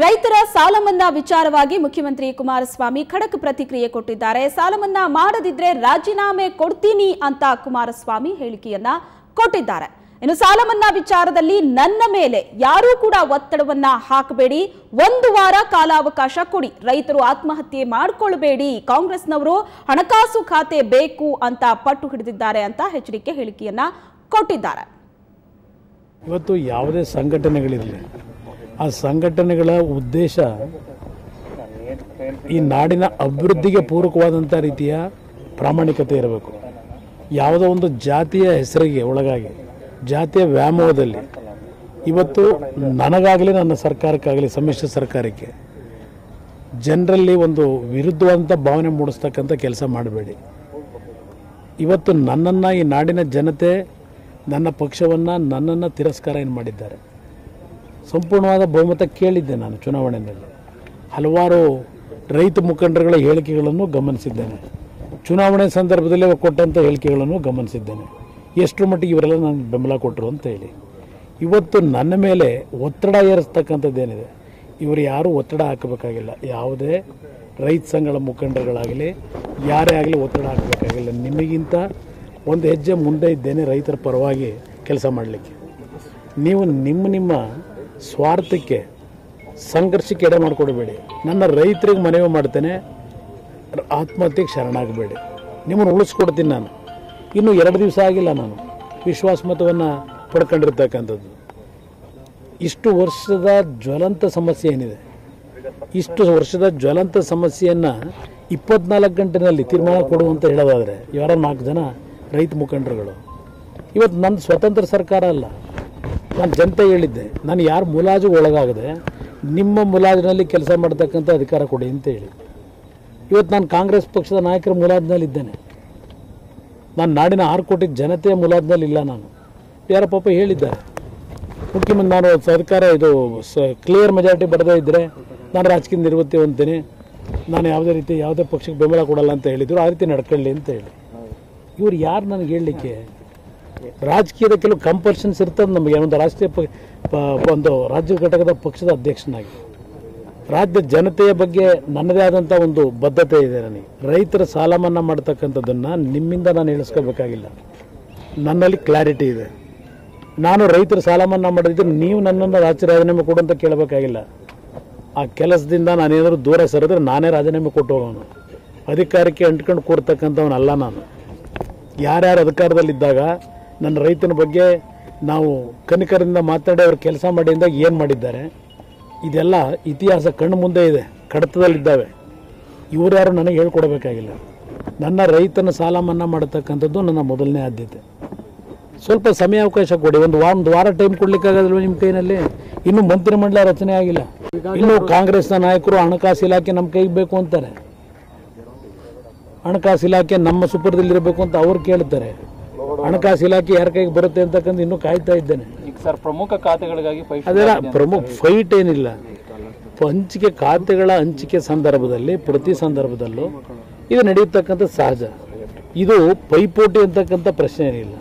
ರೈತರ ಸಾಲ ಮನ್ನಾ ವಿಚಾರವಾಗಿ ಮುಖ್ಯಮಂತ್ರಿ ಕುಮಾರಸ್ವಾಮಿ ಖಡಕ್ ಪ್ರತಿಕ್ರಿಯೆ ಕೊಟ್ಟಿದ್ದಾರೆ. ಸಾಲ ಮನ್ನಾ ಮಾಡದಿದ್ರೆ ರಾಜೀನಾಮೆ ಕೊಡ್ತೀನಿ ಅಂತ ಕುಮಾರಸ್ವಾಮಿ ಹೇಳಿಕೆಯನ್ನ ಕೊಟ್ಟಿದ್ದಾರೆ. ಇನ್ನು ಸಾಲ ಮನ್ನಾ ವಿಚಾರದಲ್ಲಿ ನನ್ನ ಮೇಲೆ ಯಾರೂ ಕೂಡ ಒತ್ತಡವನ್ನ ಹಾಕಬೇಡಿ. ಒಂದು ವಾರ ಕಾಲಾವಕಾಶ ಕೊಡಿ. ರೈತರು ಆತ್ಮಹತ್ಯೆ ಮಾಡಿಕೊಳ್ಳಬೇಡಿ ಕಾಂಗ್ರೆಸ್ನವರು ಹಣಕಾಸು ಖಾತೆ ಬೇಕು ಅಂತ ಪಟ್ಟು ಹಿಡಿದಿದ್ದಾರೆ ಅಂತ ಎಚ್ಚರಿಕೆ ಹೇಳಿಕೆಯನ್ನ ಕೊಟ್ಟಿದ್ದಾರೆ. ಇವತ್ತು ಯಾವುದೇ ಸಂಘಟನೆಗಳಿರಲಿ ಆ ಸಂಘಟನೆಗಳ ಉದ್ದೇಶ ಈ ನಾಡಿನ ಅಭಿವೃದ್ಧಿಗೆ ಪೂರಕವಾದಂಥ ರೀತಿಯ ಪ್ರಾಮಾಣಿಕತೆ ಇರಬೇಕು. ಯಾವುದೋ ಒಂದು ಜಾತಿಯ ಹೆಸರಿಗೆ ಒಳಗಾಗಿ, ಜಾತಿಯ ವ್ಯಾಮೋಹದಲ್ಲಿ. ಇವತ್ತು ನನಗಾಗಲಿ ನನ್ನ ಸರ್ಕಾರಕ್ಕಾಗಲಿ, ಸಮ್ಮಿಶ್ರ ಸರ್ಕಾರಕ್ಕೆ ಜನರಲ್ಲಿ ಒಂದು ವಿರುದ್ಧವಾದಂಥ ಭಾವನೆ ಮೂಡಿಸ್ತಕ್ಕಂಥ ಕೆಲಸ ಮಾಡಬೇಡಿ. ಇವತ್ತು ನನ್ನನ್ನು ಈ ನಾಡಿನ ಜನತೆ, ನನ್ನ ಪಕ್ಷವನ್ನು ನನ್ನನ್ನು ತಿರಸ್ಕಾರ ಏನು ಮಾಡಿದ್ದಾರೆ? ಸಂಪೂರ್ಣವಾದ ಬಹುಮತ ಕೇಳಿದ್ದೆ ನಾನು ಚುನಾವಣೆಯಲ್ಲಿ ಹಲವಾರು ರೈತ ಮುಖಂಡರುಗಳ ಹೇಳಿಕೆಗಳನ್ನು ಗಮನಿಸಿದ್ದೇನೆ. ಚುನಾವಣೆ ಸಂದರ್ಭದಲ್ಲಿ ಕೊಟ್ಟಂಥ ಹೇಳಿಕೆಗಳನ್ನು ಗಮನಿಸಿದ್ದೇನೆ. ಎಷ್ಟು ಮಟ್ಟಿಗೆ ಇವರೆಲ್ಲ ನನಗೆ ಬೆಂಬಲ ಕೊಟ್ಟರು ಅಂತ ಹೇಳಿ. ಇವತ್ತು ನನ್ನ ಮೇಲೆ ಒತ್ತಡ ಏರಿಸ್ತಕ್ಕಂಥದ್ದೇನಿದೆ? ಇವರು ಯಾರೂ ಒತ್ತಡ ಹಾಕಬೇಕಾಗಿಲ್ಲ. ಯಾವುದೇ ರೈತ ಸಂಘಗಳ ಮುಖಂಡರುಗಳಾಗಲಿ, ಯಾರೇ ಆಗಲಿ ಒತ್ತಡ ಹಾಕಬೇಕಾಗಿಲ್ಲ. ನಿಮಗಿಂತ ಒಂದು ಹೆಜ್ಜೆ ಮುಂದೆ ಇದ್ದೇನೆ ರೈತರ ಪರವಾಗಿ ಕೆಲಸ ಮಾಡಲಿಕ್ಕೆ. ನೀವು ನಿಮ್ಮ ನಿಮ್ಮ ಸ್ವಾರ್ಥಕ್ಕೆ ಸಂಘರ್ಷಕ್ಕೆ ಎಡೆ ಮಾಡಿಕೊಡಬೇಡಿ. ನನ್ನ ರೈತರಿಗೆ ಮನವಿ ಮಾಡ್ತೇನೆ. ಆತ್ಮಹತ್ಯೆಗೆ ಶರಣಾಗಬೇಡಿ. ನಿಮ್ಮನ್ನು ಉಳಿಸ್ಕೊಡ್ತೀನಿ ನಾನು. ಇನ್ನೂ ಎರಡು ದಿವಸ ಆಗಿಲ್ಲ ನಾನು. ವಿಶ್ವಾಸಮತವನ್ನು ಪಡ್ಕೊಂಡಿರ್ತಕ್ಕಂಥದ್ದು. ಇಷ್ಟು ವರ್ಷದ ಜ್ವಲಂತ ಸಮಸ್ಯೆ ಏನಿದೆ? ಇಷ್ಟು ವರ್ಷದ ಜ್ವಲಂತ ಸಮಸ್ಯೆಯನ್ನು ಇಪ್ಪತ್ನಾಲ್ಕು ಗಂಟೆನಲ್ಲಿ ತೀರ್ಮಾನ ಕೊಡುವಂತ ಹೇಳೋದಾದರೆ, ಯಾರೋ ನಾಲ್ಕು ಜನ ರೈತ ಮುಖಂಡರುಗಳು. ಇವತ್ತು ನನ್ನ ಸ್ವತಂತ್ರ ಸರ್ಕಾರ ಅಲ್ಲ. ನಾನು ಜನತೆ ಹೇಳಿದ್ದೆ, ನಾನು ಯಾರು ಮುಲಾಜು ಒಳಗಾಗದೆ ನಿಮ್ಮ ಮುಲಾಜಿನಲ್ಲಿ ಕೆಲಸ ಮಾಡ್ತಕ್ಕಂಥ ಅಧಿಕಾರ ಕೊಡಿ ಅಂತ ಹೇಳಿ. ಇವತ್ತು ನಾನು ಕಾಂಗ್ರೆಸ್ ಪಕ್ಷದ ನಾಯಕರ ಮುಲಾಜ್ನಲ್ಲಿ ಇದ್ದೇನೆ. ನಾನು ನಾಡಿನ ಆರು ಕೋಟಿ ಜನತೆಯ ಮುಲಾಜ್ನಲ್ಲಿ ಇಲ್ಲ ನಾನು. ಯಾರ ಪಾಪ ಹೇಳಿದ್ದಾರೆ. ಮುಖ್ಯಮಂತ್ರಿ, ನಾನು ಸರ್ಕಾರ ಇದು ಸ ಕ್ಲಿಯರ್ ಮೆಜಾರಿಟಿ ಬರದೇ ಇದ್ದರೆ ನಾನು ರಾಜಕೀಯ ನಿರ್ವೃತ್ತಿ ಹೊಂದ್ತೀನಿ. ನಾನು ಯಾವುದೇ ರೀತಿ ಯಾವುದೇ ಪಕ್ಷಕ್ಕೆ ಬೆಂಬಲ ಕೊಡಲ್ಲ ಅಂತ ಹೇಳಿದ್ರು. ಆ ರೀತಿ ನಡ್ಕೊಳ್ಳಿ ಅಂತ ಹೇಳಿ. ಇವ್ರು ಯಾರು ನನಗೆ ಹೇಳಲಿಕ್ಕೆ ರಾಜಕೀಯದ ಕೆಲವು ಕಂಪಲ್ಷನ್ಸ್ ಇರ್ತದೆ, ನಮಗೆ ಒಂದು ರಾಷ್ಟ್ರೀಯ ಒಂದು ರಾಜ್ಯ ಘಟಕದ ಪಕ್ಷದ ಅಧ್ಯಕ್ಷನಾಗಿ. ರಾಜ್ಯ ಜನತೆಯ ಬಗ್ಗೆ ನನ್ನದೇ ಆದಂಥ ಒಂದು ಬದ್ಧತೆ ಇದೆ ನನಗೆ. ರೈತರ ಸಾಲ ಮನ್ನಾ ಮಾಡ್ತಕ್ಕಂಥದ್ದನ್ನು ನಿಮ್ಮಿಂದ ನಾನು ಹೇಳಿಸ್ಕೋಬೇಕಾಗಿಲ್ಲ ನನ್ನಲ್ಲಿ ಕ್ಲಾರಿಟಿ ಇದೆ. ನಾನು ರೈತರ ಸಾಲ ಮನ್ನಾ ಮಾಡಿದ್ರೆ ನೀವು ನನ್ನನ್ನು ರಾಜ್ಯ ರಾಜೀನಾಮೆ ಕೊಡು ಅಂತ ಕೇಳಬೇಕಾಗಿಲ್ಲ. ಆ ಕೆಲಸದಿಂದ ನಾನೇನಾದರೂ ದೂರ ಸರಿದ್ರೆ ನಾನೇ ರಾಜೀನಾಮೆ ಕೊಟ್ಟು ಹೋಗೋನು. ಅಧಿಕಾರಕ್ಕೆ ಅಂಟ್ಕೊಂಡು ಕೂರ್ತಕ್ಕಂಥವನಲ್ಲ ನಾನು. ಯಾರ್ಯಾರು ಅಧಿಕಾರದಲ್ಲಿದ್ದಾಗ ನನ್ನ ರೈತನ ಬಗ್ಗೆ ನಾವು ಕನಿಕರಿಂದ ಮಾತಾಡಿ ಅವ್ರು ಕೆಲಸ ಮಾಡಿದಾಗ ಏನು ಮಾಡಿದ್ದಾರೆ. ಇದೆಲ್ಲ ಇತಿಹಾಸ ಕಣ್ಣು ಮುಂದೆ ಇದೆ, ಕಡತದಲ್ಲಿದ್ದಾವೆ. ಇವ್ರು ಯಾರು ನನಗೆ ಹೇಳ್ಕೊಡ್ಬೇಕಾಗಿಲ್ಲ. ನನ್ನ ರೈತನ ಸಾಲ ಮನ್ನಾ ಮಾಡತಕ್ಕಂಥದ್ದು ನನ್ನ ಮೊದಲನೇ ಆದ್ಯತೆ. ಸ್ವಲ್ಪ ಸಮಯ ಅವಕಾಶ ಕೊಡಿ, ಒಂದು ವಾರ ಒಂದು ವಾರ ಟೈಮ್ ಕೊಡ್ಲಿಕ್ಕಾಗಲ್ವ ನಿಮ್ಮ ಕೈನಲ್ಲಿ? ಇನ್ನೂ ಮಂತ್ರಿಮಂಡಲ ರಚನೆ ಆಗಿಲ್ಲ. ಇನ್ನು ಕಾಂಗ್ರೆಸ್ನ ನಾಯಕರು ಹಣಕಾಸು ಇಲಾಖೆ ನಮ್ಮ ಕೈಗೆ ಬೇಕು ಅಂತಾರೆ. ಹಣಕಾಸು ಇಲಾಖೆ ನಮ್ಮ ಸುಪುರದಲ್ಲಿರಬೇಕು ಅಂತ ಅವ್ರು ಕೇಳ್ತಾರೆ. ಹಣಕಾಸು ಇಲಾಖೆ ಯಾರ ಕೈಗೆ ಬರುತ್ತೆ ಅಂತಕ್ಕಂಥ ಇನ್ನೂ ಕಾಯ್ತಾ ಇದ್ದೇನೆ. ಈಗ ಸರ್ ಪ್ರಮುಖ ಖಾತೆಗಳಿಗಾಗಿ ಅದೆಲ್ಲ ಪ್ರಮುಖ ಫೈಟ್ ಏನಿಲ್ಲ. ಹಂಚಿಕೆ ಖಾತೆಗಳ ಹಂಚಿಕೆ ಸಂದರ್ಭದಲ್ಲಿ ಪ್ರತಿ ಸಂದರ್ಭದಲ್ಲೂ ಇದು ನಡೆಯತಕ್ಕಂಥ ಸಹಜ. ಇದು ಪೈಪೋಟಿ ಅಂತಕ್ಕಂಥ ಪ್ರಶ್ನೆ ಏನಿಲ್ಲ.